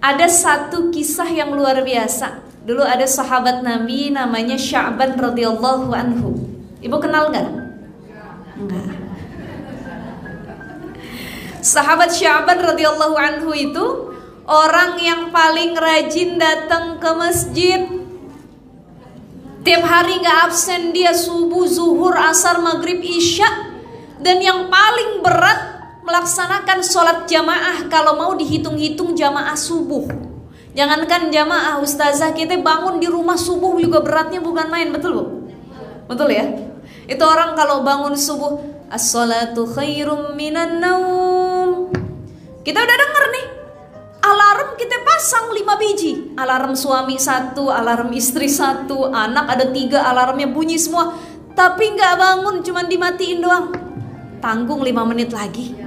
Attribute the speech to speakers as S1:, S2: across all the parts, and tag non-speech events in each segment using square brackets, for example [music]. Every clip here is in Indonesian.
S1: Ada satu kisah yang luar biasa. Dulu ada sahabat Nabi namanya Sya'ban radhiyallahu anhu. Ibu kenal nggak? Enggak. Sahabat Sya'ban radhiyallahu anhu itu orang yang paling rajin datang ke masjid. Tiap hari nggak absen dia subuh, zuhur, asar, maghrib, isya. Dan yang paling berat melaksanakan sholat jamaah kalau mau dihitung-hitung jamaah subuh. Jangankan jamaah ustazah kita bangun di rumah subuh juga beratnya bukan main betul bu? Betul ya? Itu orang kalau bangun subuh as-salatu khairum minan naum. Kita udah denger nih alarm kita pasang 5 biji alarm suami satu alarm istri satu anak ada tiga alarmnya bunyi semua tapi nggak bangun cuman dimatiin doang tanggung 5 menit lagi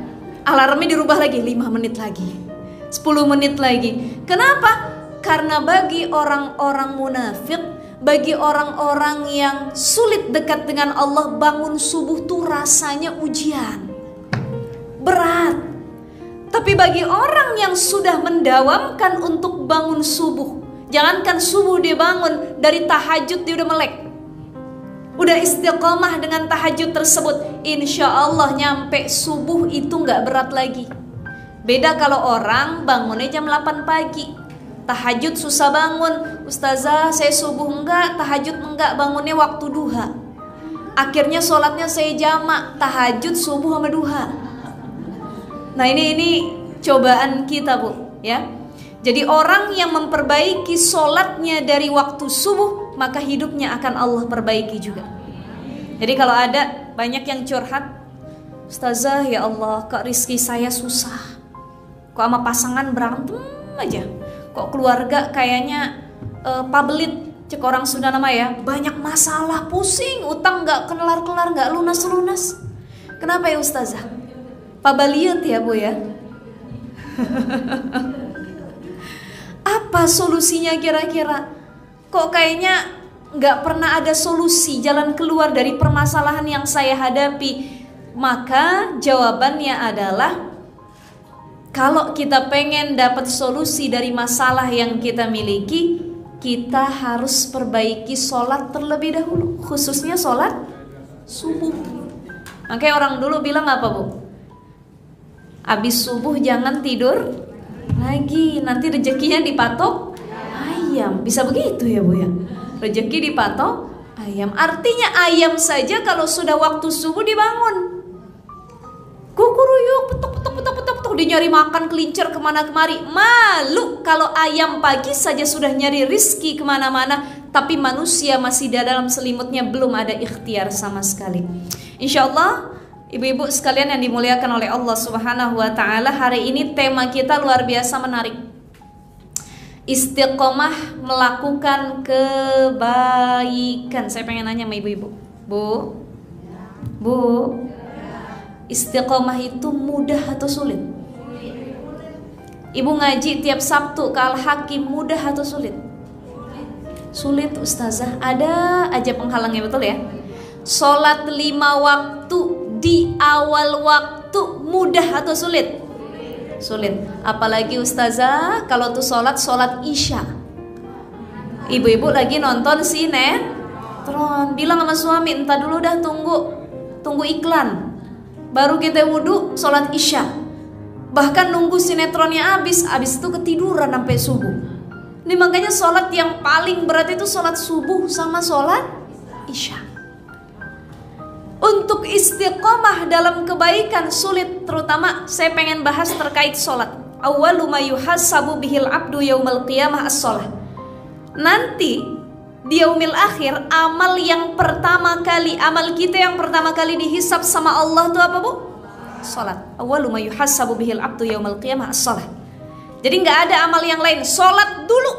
S1: alarmnya dirubah lagi 5 menit lagi 10 menit lagi. Kenapa? Karena bagi orang-orang munafik, bagi orang-orang yang sulit dekat dengan Allah, bangun subuh tuh rasanya ujian. Berat. Tapi bagi orang yang sudah mendawamkan untuk bangun subuh, jangankan subuh dia bangun, dari tahajud dia udah melek. Udah istiqomah dengan tahajud tersebut, insya Allah nyampe subuh itu nggak berat lagi. Beda kalau orang bangunnya jam 8 pagi. Tahajud susah bangun. Ustazah, saya subuh enggak, tahajud enggak, bangunnya waktu duha. Akhirnya sholatnya saya jamak, tahajud subuh sama duha. Nah ini ini cobaan kita bu, ya. Jadi orang yang memperbaiki sholatnya dari waktu subuh, maka hidupnya akan Allah perbaiki juga. Jadi kalau ada banyak yang curhat, Ustazah ya Allah, kok rizki saya susah? Kok sama pasangan berantem aja? Kok keluarga kayaknya uh, pabelit cek orang Sunda nama ya banyak masalah pusing utang nggak kelar kelar nggak lunas lunas kenapa ya ustazah? Pabaliut ya bu ya [laughs] apa solusinya kira-kira kok kayaknya nggak pernah ada solusi jalan keluar dari permasalahan yang saya hadapi maka jawabannya adalah kalau kita pengen dapat solusi dari masalah yang kita miliki, kita harus perbaiki sholat terlebih dahulu, khususnya sholat subuh. Makanya orang dulu bilang apa bu? Abis subuh jangan tidur lagi, nanti rezekinya dipatok ayam. Bisa begitu ya bu ya? Rezeki dipatok ayam. Artinya ayam saja kalau sudah waktu subuh dibangun. Kukuruyuk, petuk, petuk, petuk, petuk, petuk. Dia nyari makan kelincer ke mana kemari. Malu kalau ayam pagi saja sudah nyari rizki ke mana-mana. Tapi manusia masih dalam selimutnya belum ada ikhtiar sama sekali. Insya Allah Ibu-ibu sekalian yang dimuliakan oleh Allah Subhanahu wa taala, hari ini tema kita luar biasa menarik. Istiqomah melakukan kebaikan. Saya pengen nanya sama ibu-ibu. Bu. Bu, Istiqomah itu mudah atau sulit? Ibu ngaji tiap Sabtu ke Al-Hakim mudah atau sulit? Sulit Ustazah Ada aja penghalangnya betul ya Sholat lima waktu di awal waktu mudah atau sulit? Sulit. Apalagi Ustazah kalau tuh sholat sholat isya. Ibu-ibu lagi nonton sinetron. Bilang sama suami entah dulu dah tunggu. Tunggu iklan. Baru kita wudhu sholat isya. Bahkan nunggu sinetronnya habis habis itu ketiduran sampai subuh. Ini makanya sholat yang paling berat itu sholat subuh sama sholat isya untuk istiqomah dalam kebaikan sulit terutama saya pengen bahas terkait sholat awalu ma bihil abdu yaumal qiyamah as-sholah nanti di yaumil akhir amal yang pertama kali amal kita yang pertama kali dihisap sama Allah itu apa bu? Salat. Awalu ma bihil abdu yaumal qiyamah as-salat. Jadi nggak ada amal yang lain. Salat dulu.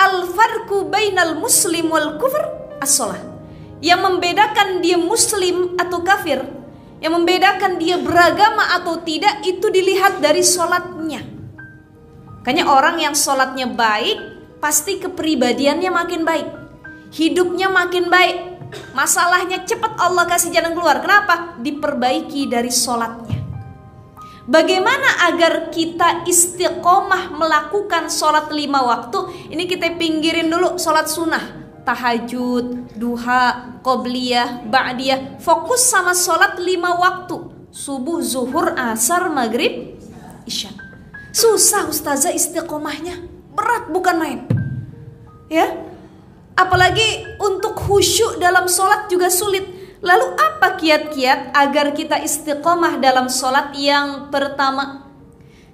S1: Al farku bainal muslim wal kufur as-salat. Yang membedakan dia muslim atau kafir, yang membedakan dia beragama atau tidak itu dilihat dari sholatnya. Makanya orang yang sholatnya baik pasti kepribadiannya makin baik hidupnya makin baik. Masalahnya cepat Allah kasih jalan keluar. Kenapa? Diperbaiki dari sholatnya. Bagaimana agar kita istiqomah melakukan sholat lima waktu? Ini kita pinggirin dulu sholat sunnah tahajud, duha, qobliyah, ba'diyah. Fokus sama sholat lima waktu. Subuh, zuhur, asar, maghrib, isya. Susah ustazah istiqomahnya. Berat bukan main. Ya. Apalagi untuk khusyuk dalam sholat juga sulit. Lalu apa kiat-kiat agar kita istiqomah dalam sholat yang pertama?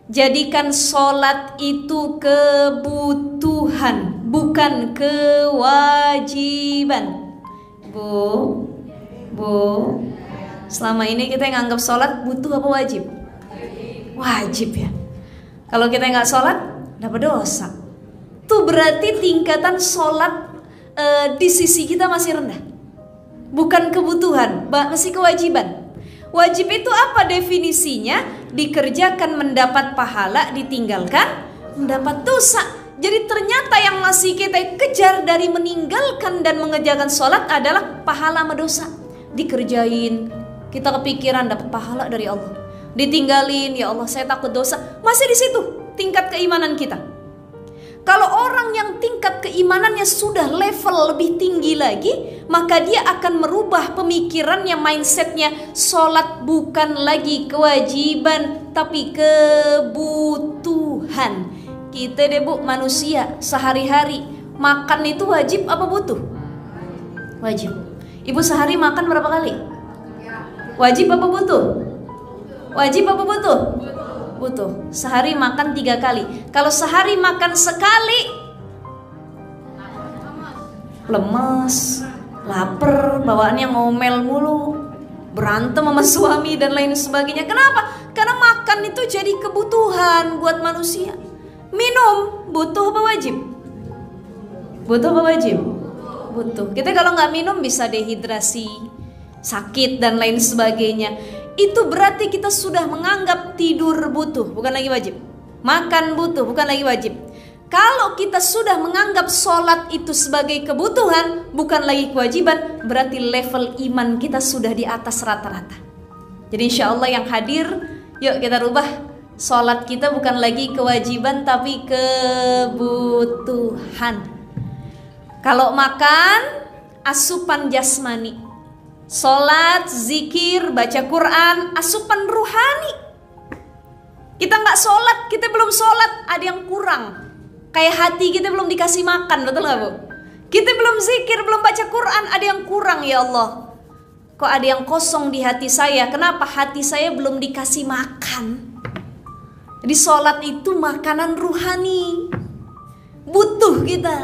S1: Jadikan sholat itu kebutuhan bukan kewajiban. Bu, Bu, selama ini kita yang anggap sholat butuh apa wajib? Wajib ya. Kalau kita nggak sholat, dapat dosa. Tuh berarti tingkatan sholat e, di sisi kita masih rendah. Bukan kebutuhan, masih kewajiban. Wajib itu apa definisinya? Dikerjakan mendapat pahala, ditinggalkan mendapat dosa. Jadi ternyata yang masih kita kejar dari meninggalkan dan mengerjakan sholat adalah pahala sama dosa. Dikerjain, kita kepikiran dapat pahala dari Allah. Ditinggalin, ya Allah saya takut dosa. Masih di situ tingkat keimanan kita. Kalau orang yang tingkat keimanannya sudah level lebih tinggi lagi, maka dia akan merubah pemikirannya, mindsetnya. Sholat bukan lagi kewajiban, tapi kebutuhan kita deh bu manusia sehari-hari makan itu wajib apa butuh? Wajib. Ibu sehari makan berapa kali? Wajib apa butuh? Wajib apa butuh? Butuh. Sehari makan tiga kali. Kalau sehari makan sekali, lemes, lapar, bawaannya ngomel mulu, berantem sama suami dan lain sebagainya. Kenapa? Karena makan itu jadi kebutuhan buat manusia. Minum butuh apa wajib? Butuh apa wajib? Butuh. Kita kalau nggak minum bisa dehidrasi, sakit dan lain sebagainya. Itu berarti kita sudah menganggap tidur butuh, bukan lagi wajib. Makan butuh, bukan lagi wajib. Kalau kita sudah menganggap sholat itu sebagai kebutuhan, bukan lagi kewajiban, berarti level iman kita sudah di atas rata-rata. Jadi insya Allah yang hadir, yuk kita rubah Sholat kita bukan lagi kewajiban tapi kebutuhan. Kalau makan asupan jasmani. Sholat, zikir, baca Quran, asupan ruhani. Kita nggak sholat, kita belum sholat, ada yang kurang. Kayak hati kita belum dikasih makan, betul nggak bu? Kita belum zikir, belum baca Quran, ada yang kurang ya Allah. Kok ada yang kosong di hati saya? Kenapa hati saya belum dikasih makan? Jadi sholat itu makanan ruhani. Butuh kita.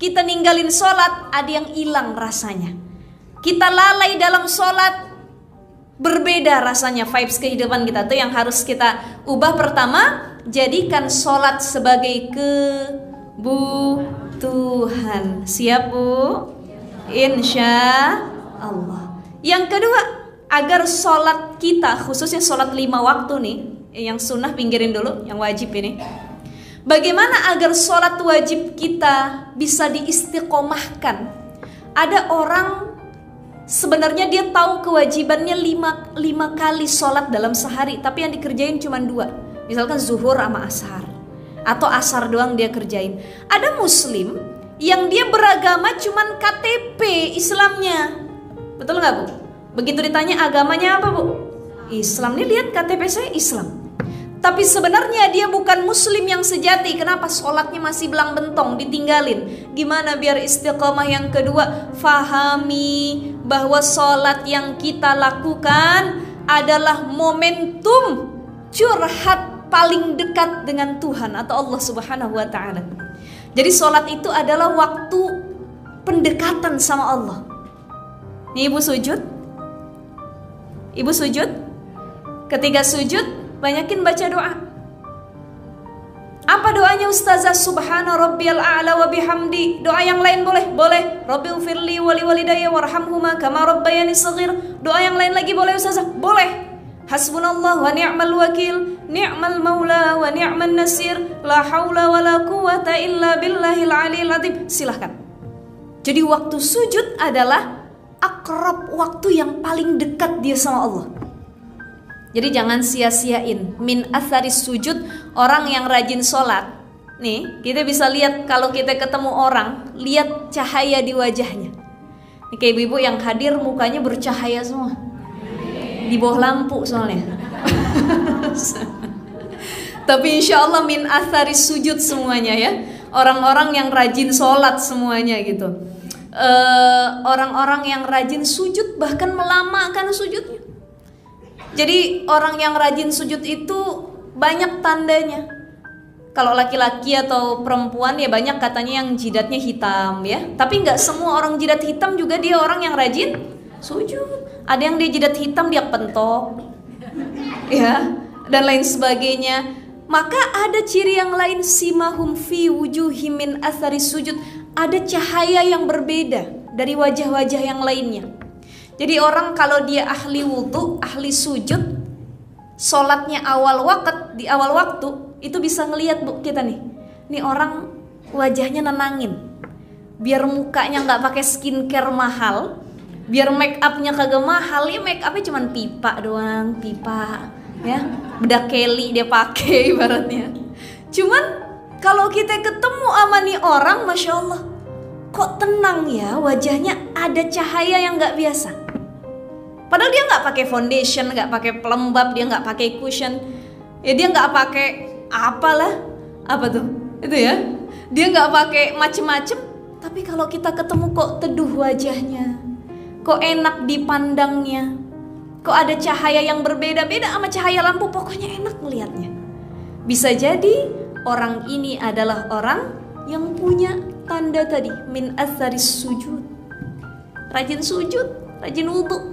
S1: Kita ninggalin sholat, ada yang hilang rasanya. Kita lalai dalam sholat, berbeda rasanya vibes kehidupan kita tuh yang harus kita ubah pertama jadikan sholat sebagai kebutuhan siap bu insya Allah yang kedua agar sholat kita khususnya sholat lima waktu nih yang sunnah pinggirin dulu, yang wajib ini. Bagaimana agar sholat wajib kita bisa diistiqomahkan? Ada orang sebenarnya dia tahu kewajibannya lima, lima kali sholat dalam sehari, tapi yang dikerjain cuma dua. Misalkan zuhur sama asar. Atau asar doang dia kerjain. Ada muslim yang dia beragama cuma KTP Islamnya. Betul nggak bu? Begitu ditanya agamanya apa bu? Islam. Nih lihat KTP saya Islam. Tapi sebenarnya dia bukan muslim yang sejati. Kenapa sholatnya masih belang bentong, ditinggalin? Gimana biar istiqomah yang kedua? Fahami bahwa sholat yang kita lakukan adalah momentum curhat paling dekat dengan Tuhan atau Allah Subhanahu wa taala. Jadi sholat itu adalah waktu pendekatan sama Allah. Nih ibu sujud. Ibu sujud. Ketika sujud, Banyakin baca doa. Apa doanya Ustazah? Subhana rabbiyal a'la wa bihamdi. Doa yang lain boleh? Boleh. Rabbil firli wali walidayya warhamhuma kama rabbayani saghir. Doa yang lain lagi boleh Ustazah? Boleh. Hasbunallah wa ni'mal wakil, ni'mal maula wa ni'man nasir, la haula wa la quwata illa billahil aliyil azim. Silahkan. Jadi waktu sujud adalah akrab waktu yang paling dekat dia sama Allah. Jadi jangan sia-siain min atharis sujud orang yang rajin sholat. Nih, kita bisa lihat kalau kita ketemu orang, lihat cahaya di wajahnya. Nih, kayak ibu-ibu yang hadir mukanya bercahaya semua. Di bawah lampu soalnya. [laughs] Tapi insya Allah min atharis sujud semuanya ya. Orang-orang yang rajin sholat semuanya gitu. Eh, orang-orang uh, yang rajin sujud bahkan melamakan sujudnya. Jadi orang yang rajin sujud itu banyak tandanya. Kalau laki-laki atau perempuan ya banyak katanya yang jidatnya hitam ya. Tapi nggak semua orang jidat hitam juga dia orang yang rajin sujud. Ada yang dia jidat hitam dia pentok, ya dan lain sebagainya maka ada ciri yang lain simahum fi wujuhim min athari sujud. Ada cahaya yang berbeda dari wajah-wajah yang lainnya. Jadi orang kalau dia ahli wudhu, ahli sujud, sholatnya awal waktu di awal waktu itu bisa ngelihat bu kita nih. Nih orang wajahnya nenangin. Biar mukanya nggak pakai skincare mahal, biar make upnya kagak mahal ya make upnya cuma pipa doang, pipa ya bedak Kelly dia pakai [laughs] ibaratnya cuman kalau kita ketemu sama nih orang masya Allah kok tenang ya wajahnya ada cahaya yang nggak biasa padahal dia nggak pakai foundation nggak pakai pelembab dia nggak pakai cushion ya dia nggak pakai apalah apa tuh itu ya dia nggak pakai macem-macem tapi kalau kita ketemu kok teduh wajahnya kok enak dipandangnya Kok ada cahaya yang berbeda-beda sama cahaya lampu, pokoknya enak melihatnya. Bisa jadi orang ini adalah orang yang punya tanda tadi min asaris sujud. Rajin sujud, rajin wudhu.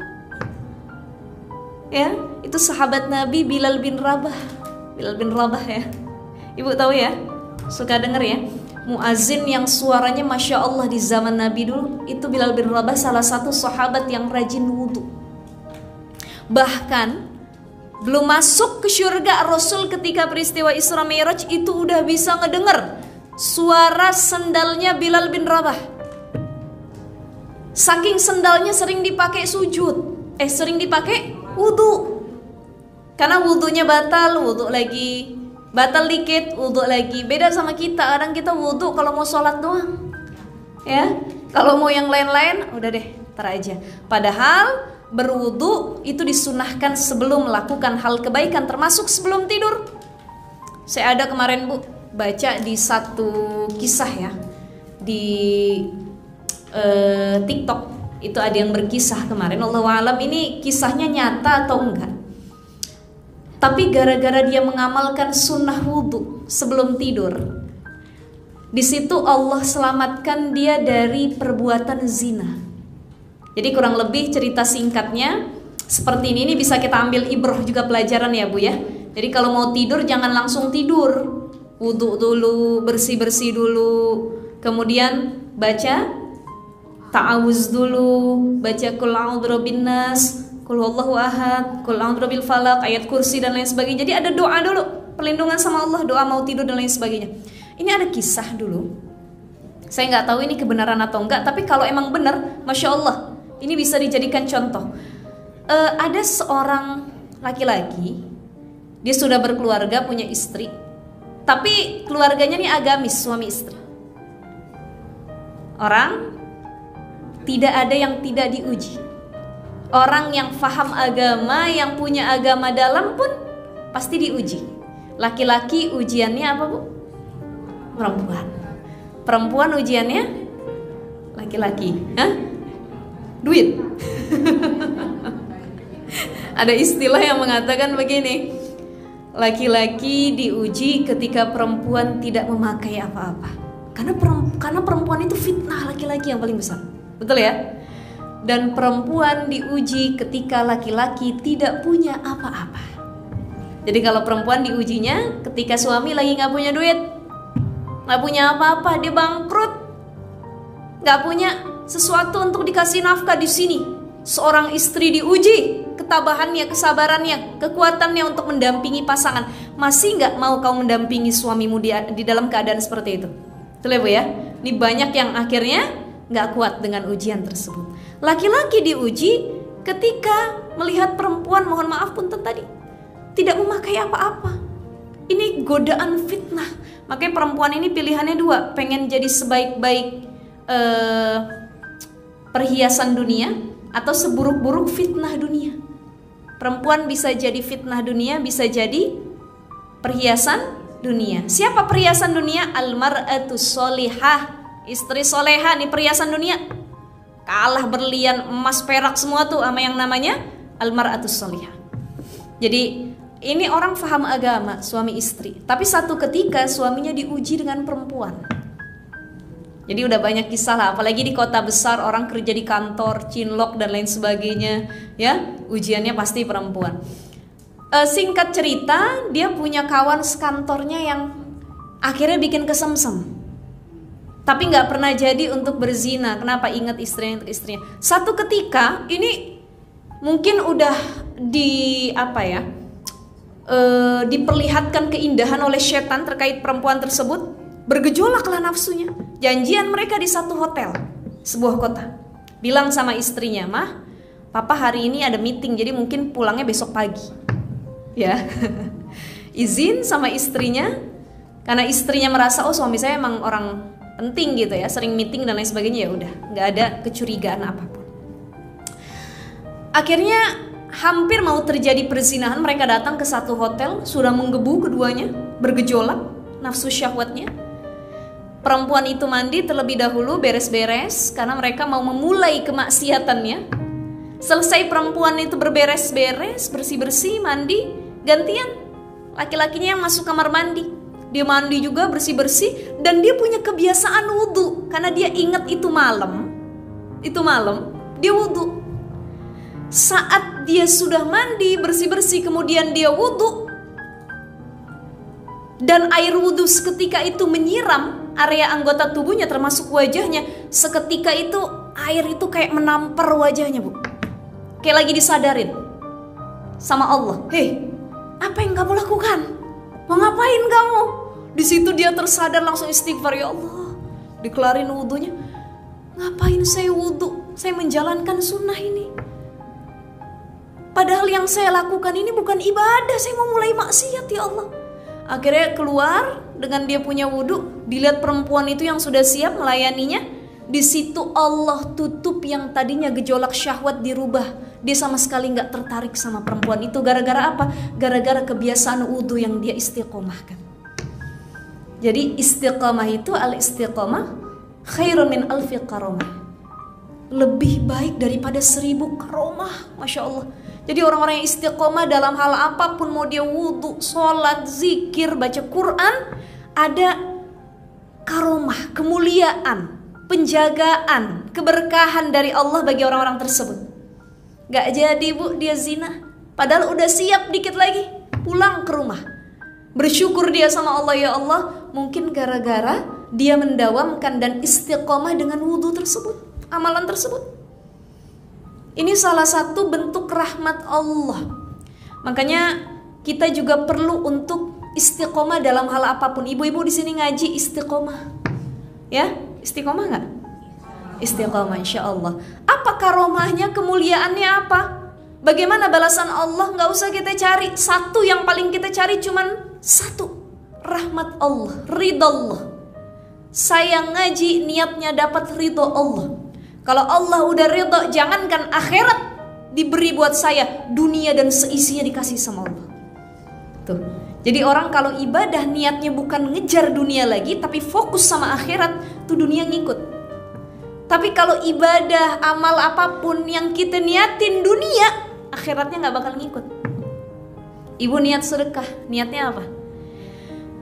S1: Ya, itu sahabat Nabi Bilal bin Rabah. Bilal bin Rabah ya. Ibu tahu ya? Suka denger ya? Muazin yang suaranya Masya Allah di zaman Nabi dulu Itu Bilal bin Rabah salah satu sahabat yang rajin wudhu Bahkan belum masuk ke surga Rasul ketika peristiwa Isra Mi'raj itu udah bisa ngedenger suara sendalnya Bilal bin Rabah. Saking sendalnya sering dipakai sujud, eh sering dipakai wudhu. Karena wudhunya batal, wudhu lagi. Batal dikit, wudhu lagi. Beda sama kita, kadang kita wudhu kalau mau sholat doang. Ya, kalau mau yang lain-lain, udah deh, tar aja. Padahal berwudu itu disunahkan sebelum melakukan hal kebaikan termasuk sebelum tidur. Saya ada kemarin Bu baca di satu kisah ya di uh, TikTok itu ada yang berkisah kemarin Allah alam ini kisahnya nyata atau enggak tapi gara-gara dia mengamalkan sunnah wudhu sebelum tidur di situ Allah selamatkan dia dari perbuatan zina jadi kurang lebih cerita singkatnya seperti ini ini bisa kita ambil ibroh juga pelajaran ya Bu ya. Jadi kalau mau tidur jangan langsung tidur. Wudhu dulu, bersih-bersih dulu. Kemudian baca ta'awuz dulu, baca kul a'udzu nas, kul huwallahu ahad, kul a'udzu bil falaq, ayat kursi dan lain sebagainya. Jadi ada doa dulu, perlindungan sama Allah, doa mau tidur dan lain sebagainya. Ini ada kisah dulu. Saya nggak tahu ini kebenaran atau enggak, tapi kalau emang benar, masya Allah, ini bisa dijadikan contoh. Uh, ada seorang laki-laki, dia sudah berkeluarga, punya istri, tapi keluarganya ini agamis, suami istri. Orang tidak ada yang tidak diuji. Orang yang faham agama, yang punya agama dalam pun pasti diuji. Laki-laki ujiannya apa bu? Perempuan. Perempuan ujiannya laki-laki. Hah? duit. [laughs] Ada istilah yang mengatakan begini, laki-laki diuji ketika perempuan tidak memakai apa-apa. Karena perempuan, karena perempuan itu fitnah laki-laki yang paling besar. Betul ya? Dan perempuan diuji ketika laki-laki tidak punya apa-apa. Jadi kalau perempuan diujinya ketika suami lagi nggak punya duit, nggak punya apa-apa, dia bangkrut, nggak punya sesuatu untuk dikasih nafkah di sini. Seorang istri diuji ketabahannya, kesabarannya, kekuatannya untuk mendampingi pasangan. Masih nggak mau kau mendampingi suamimu di, di dalam keadaan seperti itu? Betul ya Bu ya? Ini banyak yang akhirnya nggak kuat dengan ujian tersebut. Laki-laki diuji ketika melihat perempuan, mohon maaf pun tadi, tidak memakai apa-apa. Ini godaan fitnah. Makanya perempuan ini pilihannya dua, pengen jadi sebaik-baik uh, perhiasan dunia atau seburuk-buruk fitnah dunia. Perempuan bisa jadi fitnah dunia, bisa jadi perhiasan dunia. Siapa perhiasan dunia? Almar'atu solihah. Istri soleha nih perhiasan dunia. Kalah berlian emas perak semua tuh sama yang namanya almar'atu solihah. Jadi ini orang faham agama suami istri. Tapi satu ketika suaminya diuji dengan perempuan. Jadi udah banyak kisah lah, apalagi di kota besar orang kerja di kantor, cinlok dan lain sebagainya, ya ujiannya pasti perempuan. E, singkat cerita, dia punya kawan sekantornya yang akhirnya bikin kesemsem. Tapi nggak pernah jadi untuk berzina. Kenapa ingat istrinya untuk istrinya? Satu ketika ini mungkin udah di apa ya? E, diperlihatkan keindahan oleh setan terkait perempuan tersebut Bergejolaklah nafsunya. Janjian mereka di satu hotel, sebuah kota. Bilang sama istrinya, "Mah, papa hari ini ada meeting, jadi mungkin pulangnya besok pagi." Ya. [laughs] Izin sama istrinya karena istrinya merasa oh suami saya emang orang penting gitu ya, sering meeting dan lain sebagainya ya udah, nggak ada kecurigaan apa pun. Akhirnya hampir mau terjadi perzinahan, mereka datang ke satu hotel, sudah menggebu keduanya, bergejolak nafsu syahwatnya perempuan itu mandi terlebih dahulu beres-beres karena mereka mau memulai kemaksiatannya. Selesai perempuan itu berberes-beres, bersih-bersih, mandi, gantian laki-lakinya yang masuk kamar mandi. Dia mandi juga bersih-bersih dan dia punya kebiasaan wudhu karena dia ingat itu malam. Itu malam dia wudhu. Saat dia sudah mandi bersih-bersih kemudian dia wudhu dan air wudhu seketika itu menyiram area anggota tubuhnya termasuk wajahnya seketika itu air itu kayak menampar wajahnya bu kayak lagi disadarin sama Allah hei apa yang kamu lakukan mau ngapain kamu di situ dia tersadar langsung istighfar ya Allah dikelarin wudhunya ngapain saya wudhu saya menjalankan sunnah ini. Padahal yang saya lakukan ini bukan ibadah saya mau mulai maksiat ya Allah. Akhirnya keluar dengan dia punya wudhu dilihat perempuan itu yang sudah siap melayaninya. Di situ Allah tutup yang tadinya gejolak syahwat dirubah. Dia sama sekali nggak tertarik sama perempuan itu. Gara-gara apa? Gara-gara kebiasaan wudhu yang dia istiqomahkan jadi istiqomah itu al istiqomah khairun min alfi karomah lebih baik daripada seribu karomah masya Allah jadi orang-orang yang istiqomah dalam hal apa pun mau dia wudhu, sholat, zikir, baca Quran ada karomah, kemuliaan, penjagaan, keberkahan dari Allah bagi orang-orang tersebut. Gak jadi bu dia zina, padahal udah siap dikit lagi pulang ke rumah. Bersyukur dia sama Allah ya Allah, mungkin gara-gara dia mendawamkan dan istiqomah dengan wudhu tersebut, amalan tersebut. Ini salah satu bentuk rahmat Allah. Makanya kita juga perlu untuk istiqomah dalam hal apa pun. Ibu-ibu di sini ngaji istiqomah. Ya, istiqomah nggak? Istiqomah insya Allah. Apa karomahnya, kemuliaannya apa? Bagaimana balasan Allah? Nggak usah kita cari. Satu yang paling kita cari cuman satu. Rahmat Allah, ridha Allah. Saya ngaji niatnya dapat ridho Allah. Kalau Allah udah ridho, jangankan akhirat diberi buat saya, dunia dan seisinya dikasih sama Allah. Tuh, jadi orang kalau ibadah niatnya bukan ngejar dunia lagi tapi fokus sama akhirat, tuh dunia ngikut. Tapi kalau ibadah amal apa pun yang kita niatin dunia, akhiratnya nggak bakal ngikut. Ibu niat sedekah, niatnya apa?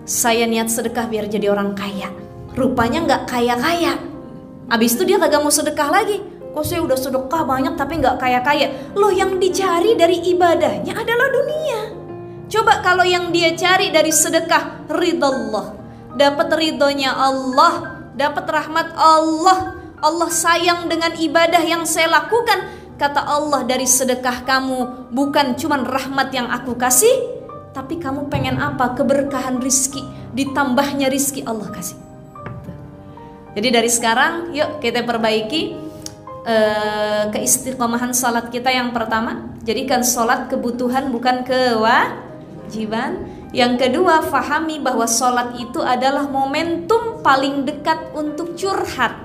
S1: Saya niat sedekah biar jadi orang kaya. Rupanya nggak kaya-kaya. Abis itu dia kagak mau sedekah lagi. Kok saya udah sedekah banyak tapi nggak kaya-kaya. Loh yang dicari dari ibadahnya adalah dunia. Coba kalau yang dia cari dari sedekah ridallah, dapat ridhonya Allah, dapat rahmat Allah. Allah sayang dengan ibadah yang saya lakukan. Kata Allah dari sedekah kamu bukan cuma rahmat yang aku kasih, tapi kamu pengen apa? Keberkahan rizki, ditambahnya rizki Allah kasih. Jadi dari sekarang yuk kita perbaiki uh, keistiqomahan salat kita yang pertama. Jadikan salat kebutuhan bukan kewa kewajiban. Yang kedua, fahami bahwa sholat itu adalah momentum paling dekat untuk curhat,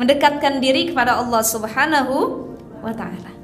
S1: mendekatkan diri kepada Allah Subhanahu wa Ta'ala.